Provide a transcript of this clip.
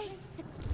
Great success.